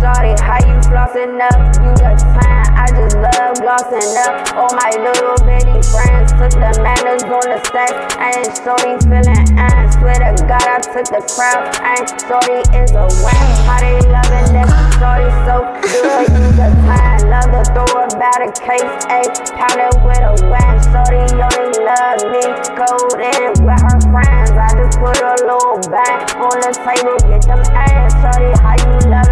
shorty, how you flossing up? You the time, I just love glossing up. All my little bitty friends took the manners on the stack. I ain't shorty feeling, I swear to God, I took the crowd. I ain't shorty is a win. How they loving this? Shorty so good, you the time. Love to throw about a case, ayy. Pound it with a wham. Shorty only love me, cold in with her friends. I just put a little bang on the table, get them ass. Shorty, how you love?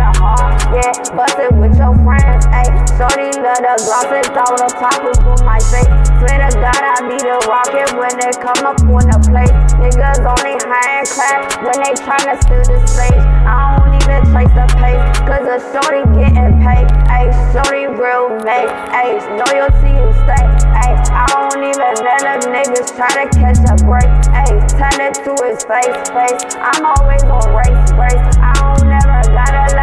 Yeah, bust it with your friends, ayy. Shorty love the gloss it all the toppers on my face. Swear to God, I be the rocket when they come up on the plate. Niggas only hand clap when they tryna steal the stage. I don't even chase the pace, cause a shorty getting paid. Ayy, shorty real mate. Ayy, loyalty you stay. Ayy, I don't even let a niggas try to catch a break. Ayy, turn it to his face, face. I'm always on race, race.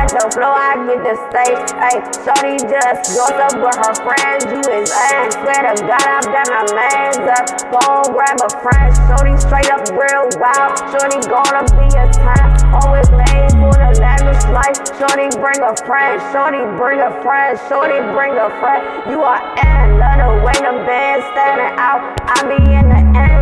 I gotta the flow, I get the stage. Ayy, shorty just goes up with her friends. You is ass. Swear to God, I've done my mans up. Go grab a friend. Shorty straight up real wild. Shorty gonna be a time. Always made for the lavish life. Shorty bring a friend. Shorty bring a friend. Shorty bring a friend. You are in. Love the way the band standing out. I be in the ends.